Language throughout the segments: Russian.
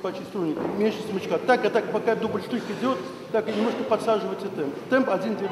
Струник, меньше смычка. Так, а так, пока дубль штрих идет, так и немножко подсаживайте темп. Темп один, две,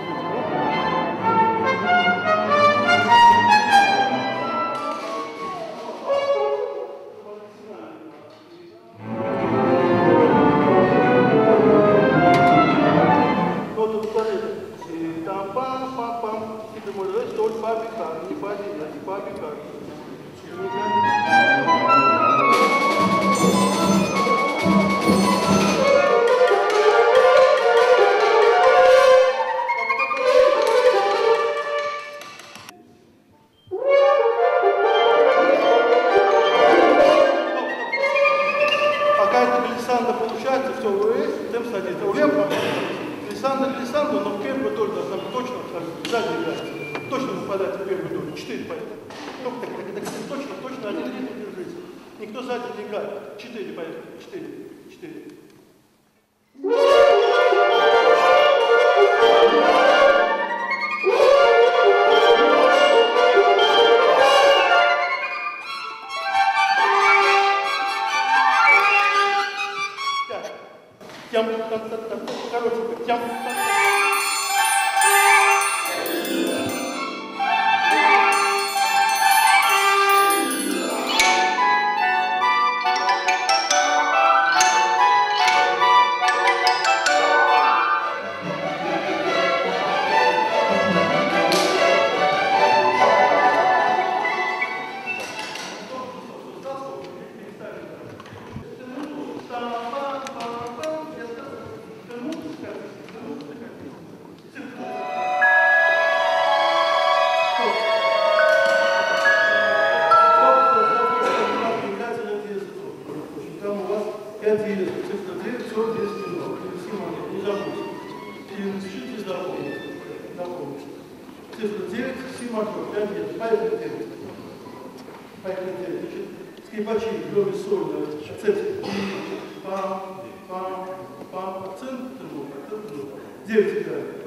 другой. 9 играем.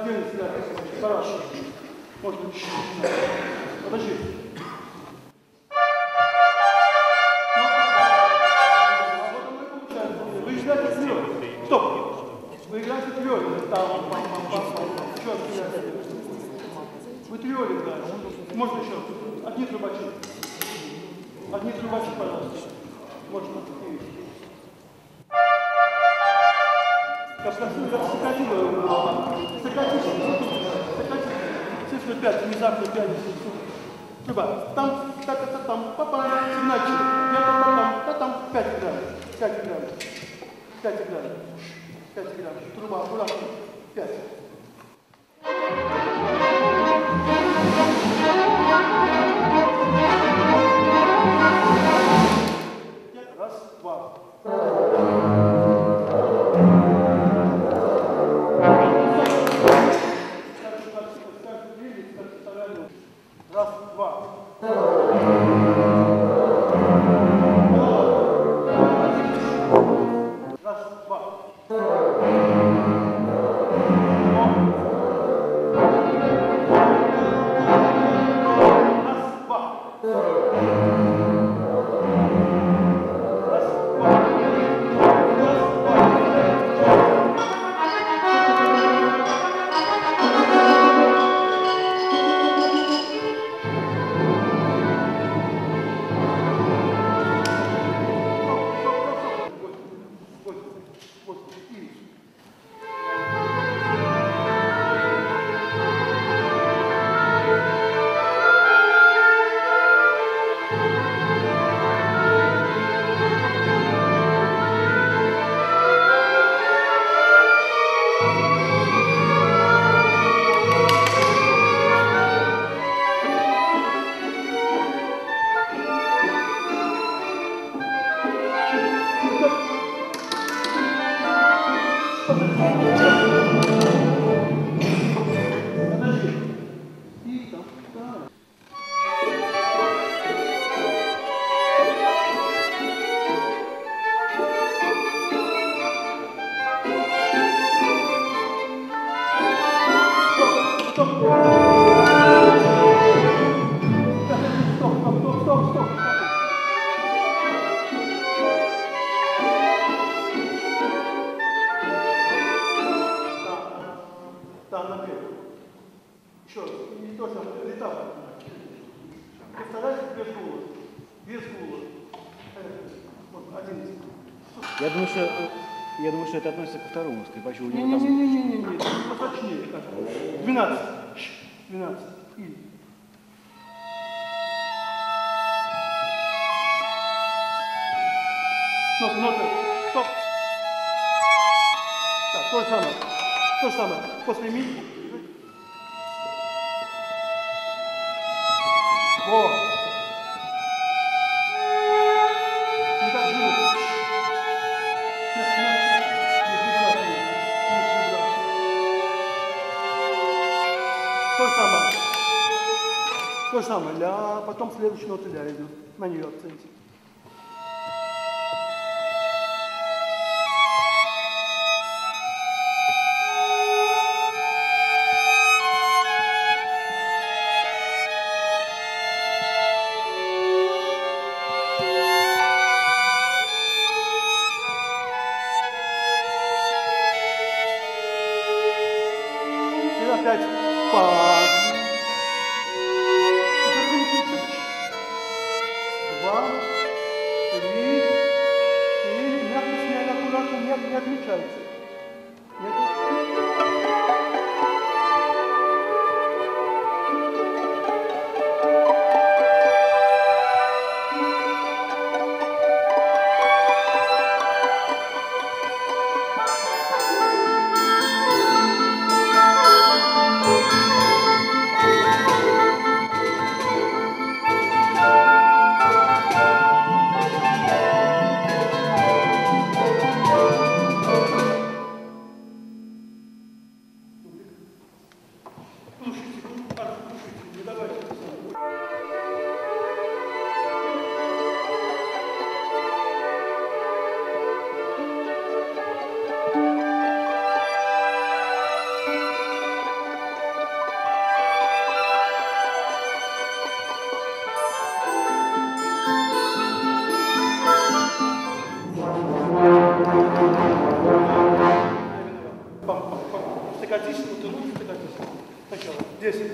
11 Хорошо. Может быть, Подожди. А Вы играете твердый, там, пам, пам, пам, пам. Черт, Вы твердый играете. Можно еще? Одни трубачи. Одни трубачи, пожалуйста. Можно. Цифры 5, внезапно 5. Труба. Там, та та та там, папа, иначе. Я там, там, там, та там, 5 грамм. 5 грамм. 5 грамм. 5 грамм. Труба, аккуратно. 5. Amen. Я думаю, что я думаю, что это относится ко второму скрипачу. У него там Не-не-не-не-не, поточнее. так. 12. 12. И. Ноты, ноты. Стоп. Так, то же самое. То же самое. После ми. Во. То же самое. То же самое. Ля, потом следующая нота ля идет. На нее акценте. Oh. Стокатичному, ты нужен стокатичному. Сначала. Десять.